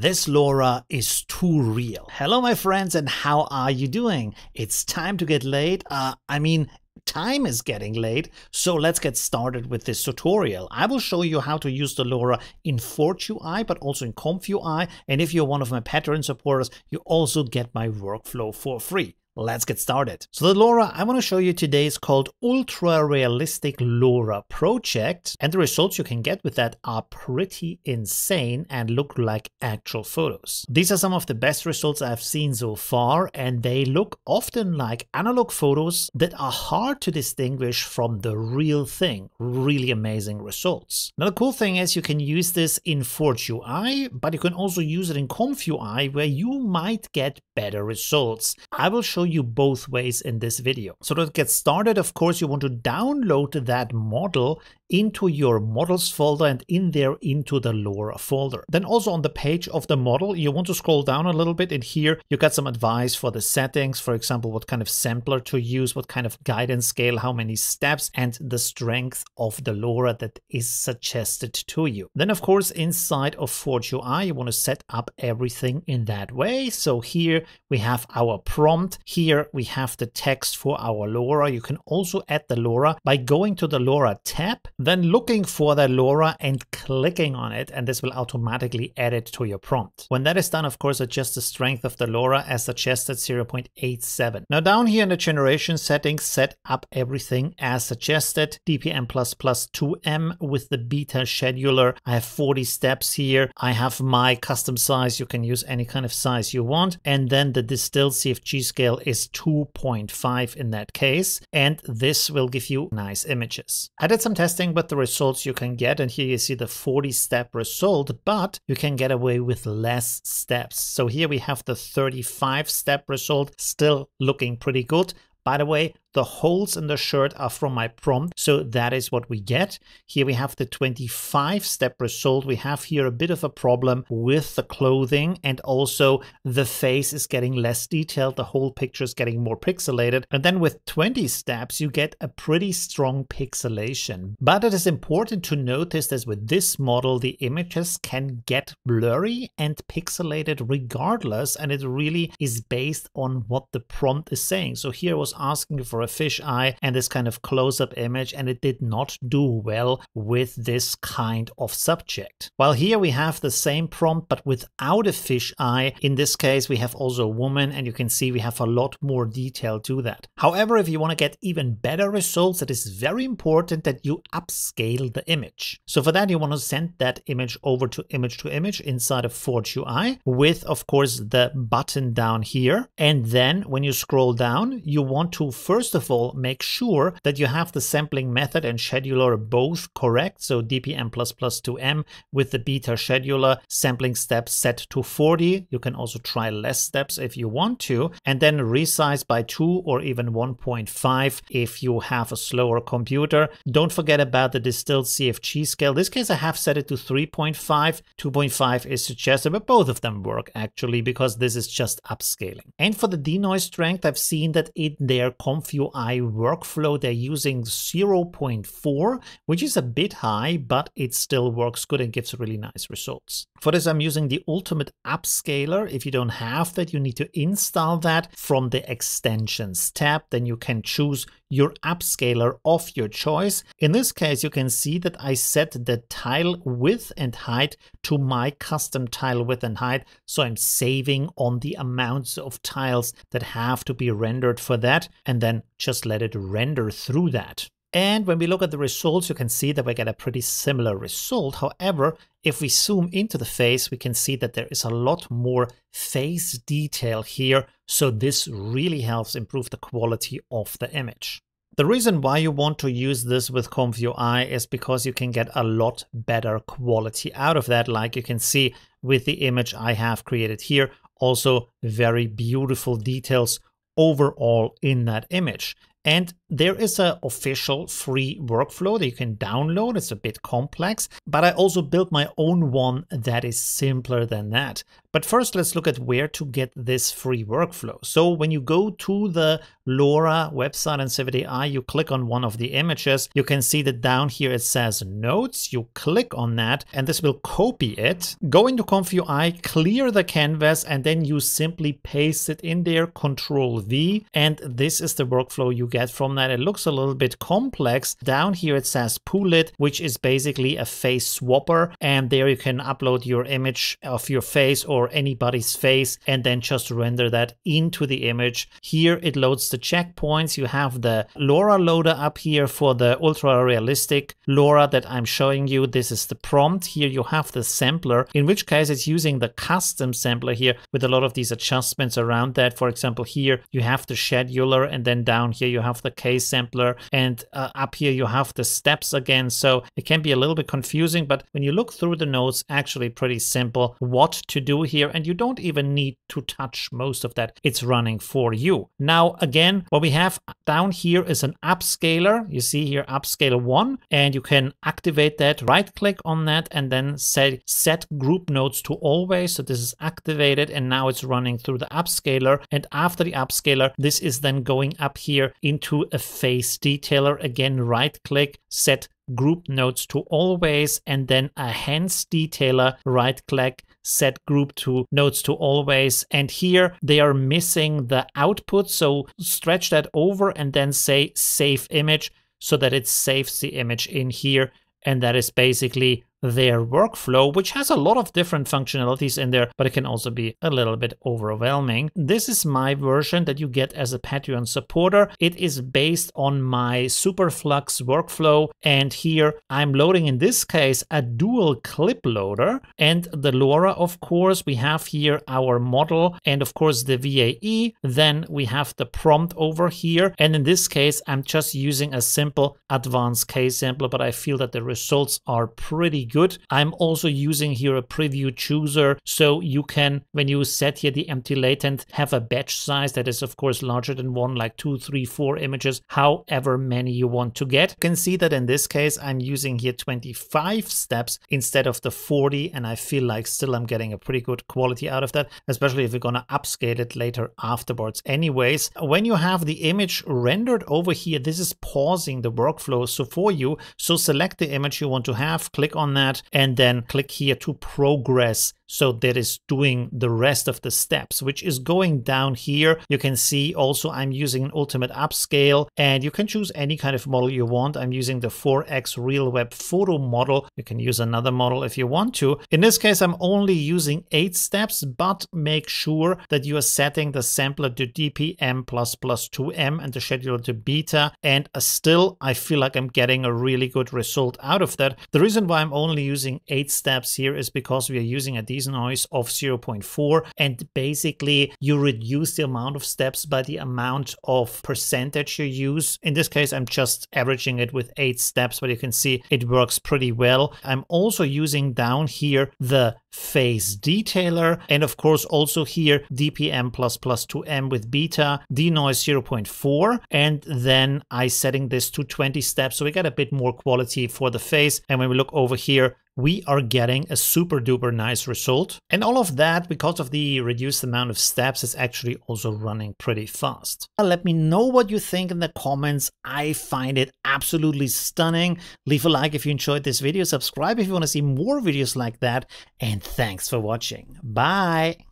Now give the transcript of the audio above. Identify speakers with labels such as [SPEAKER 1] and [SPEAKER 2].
[SPEAKER 1] This LoRa is too real. Hello, my friends, and how are you doing? It's time to get late. Uh, I mean, time is getting late, so let's get started with this tutorial. I will show you how to use the LoRa in Forge UI, but also in ComfyUI, and if you're one of my Patreon supporters, you also get my workflow for free. Let's get started. So the LoRa I want to show you today is called Ultra Realistic LoRa Project and the results you can get with that are pretty insane and look like actual photos. These are some of the best results I've seen so far and they look often like analog photos that are hard to distinguish from the real thing. Really amazing results. Now the cool thing is you can use this in Forge UI but you can also use it in ComfyUI where you might get better results. I will show you both ways in this video. So to get started, of course, you want to download that model into your models folder and in there into the LoRa folder. Then also on the page of the model, you want to scroll down a little bit and here you got some advice for the settings, for example, what kind of sampler to use, what kind of guidance scale, how many steps and the strength of the LoRa that is suggested to you. Then of course, inside of Forge UI, you want to set up everything in that way. So here we have our prompt. Here we have the text for our LoRa. You can also add the LoRa by going to the LoRa tab then looking for the LoRa and clicking on it, and this will automatically add it to your prompt. When that is done, of course, adjust the strength of the LoRa as suggested 0.87. Now down here in the generation settings, set up everything as suggested, DPM++ 2M with the beta scheduler. I have 40 steps here. I have my custom size. You can use any kind of size you want. And then the distilled CFG scale is 2.5 in that case. And this will give you nice images. I did some testing with the results you can get. And here you see the 40 step result, but you can get away with less steps. So here we have the 35 step result still looking pretty good. By the way, the holes in the shirt are from my prompt, so that is what we get. Here we have the 25 step result. We have here a bit of a problem with the clothing and also the face is getting less detailed. The whole picture is getting more pixelated. And then with 20 steps, you get a pretty strong pixelation. But it is important to notice that with this model, the images can get blurry and pixelated regardless. And it really is based on what the prompt is saying. So here I was asking for a fish eye and this kind of close-up image and it did not do well with this kind of subject. While here we have the same prompt but without a fish eye. In this case we have also a woman and you can see we have a lot more detail to that. However, if you want to get even better results, it is very important that you upscale the image. So for that you want to send that image over to image to image inside of Forge UI with of course the button down here. And then when you scroll down, you want to first of all, make sure that you have the sampling method and scheduler both correct. So DPM++ 2M with the beta scheduler sampling steps set to 40. You can also try less steps if you want to, and then resize by 2 or even 1.5 if you have a slower computer. Don't forget about the distilled CFG scale. In this case, I have set it to 3.5. 2.5 is suggested, but both of them work actually because this is just upscaling. And for the denoise strength, I've seen that in their Comfy UI workflow, they're using 0.4, which is a bit high, but it still works good and gives really nice results. For this, I'm using the Ultimate Upscaler. If you don't have that, you need to install that from the Extensions tab. Then you can choose your upscaler of your choice. In this case, you can see that I set the tile width and height to my custom tile width and height. So I'm saving on the amounts of tiles that have to be rendered for that and then just let it render through that. And when we look at the results, you can see that we get a pretty similar result. However, if we zoom into the face, we can see that there is a lot more face detail here. So this really helps improve the quality of the image. The reason why you want to use this with UI is because you can get a lot better quality out of that. Like you can see with the image I have created here, also very beautiful details overall in that image. And there is a official free workflow that you can download. It's a bit complex, but I also built my own one that is simpler than that. But first, let's look at where to get this free workflow. So when you go to the LoRa website and Civitai, you click on one of the images. You can see that down here it says notes. You click on that and this will copy it. Go into ComfyUI, clear the canvas, and then you simply paste it in there, Control V. And this is the workflow you get from that. It looks a little bit complex. Down here it says PuLID, which is basically a face swapper. And there you can upload your image of your face or anybody's face and then just render that into the image. Here it loads the checkpoints. You have the LoRa loader up here for the ultra realistic LoRa that I'm showing you. This is the prompt. Here you have the sampler, in which case it's using the custom sampler here with a lot of these adjustments around that. For example, here you have the scheduler and then down here you have the K sampler and uh, up here you have the steps again. So it can be a little bit confusing, but when you look through the notes, actually pretty simple what to do here and you don't even need to touch most of that. It's running for you. Now, again, what we have down here is an upscaler. You see here upscaler one, and you can activate that, right click on that and then say set group nodes to always. So this is activated and now it's running through the upscaler. And after the upscaler, this is then going up here into a face detailer. Again, right click, set group nodes to always, and then a hands detailer, right click, set group to nodes to always. And here they are missing the output. So stretch that over and then say save image so that it saves the image in here. And that is basically their workflow, which has a lot of different functionalities in there, but it can also be a little bit overwhelming. This is my version that you get as a Patreon supporter. It is based on my Superflux workflow. And here I'm loading, in this case, a dual clip loader and the LoRa, of course. We have here our model and, of course, the VAE. Then we have the prompt over here. And in this case, I'm just using a simple advanced K sampler, but I feel that the results are pretty good. I'm also using here a preview chooser. So you can, when you set here the empty latent, have a batch size that is of course larger than one, like two, three, four images, however many you want to get. You can see that in this case, I'm using here 25 steps instead of the 40. And I feel like still I'm getting a pretty good quality out of that, especially if we're going to upscale it later afterwards. Anyways, when you have the image rendered over here, this is pausing the workflow so for you. So select the image you want to have, click on that and then click here to progress so that is doing the rest of the steps, which is going down here. You can see also I'm using an ultimate upscale and you can choose any kind of model you want. I'm using the 4X Real Web Photo model. You can use another model if you want to. In this case, I'm only using eight steps, but make sure that you are setting the sampler to DPM++ 2M and the scheduler to beta. And uh, still, I feel like I'm getting a really good result out of that. The reason why I'm only using eight steps here is because we are using a denoise of 0.4 and basically you reduce the amount of steps by the amount of percentage you use. In this case, I'm just averaging it with eight steps, but you can see it works pretty well. I'm also using down here the face detailer and of course also here DPM++ 2M with beta, denoise 0.4 and then I setting this to 20 steps so we get a bit more quality for the face and when we look over here we are getting a super duper nice result. And all of that, because of the reduced amount of steps, is actually also running pretty fast. Let me know what you think in the comments. I find it absolutely stunning. Leave a like if you enjoyed this video, subscribe if you want to see more videos like that, and thanks for watching. Bye!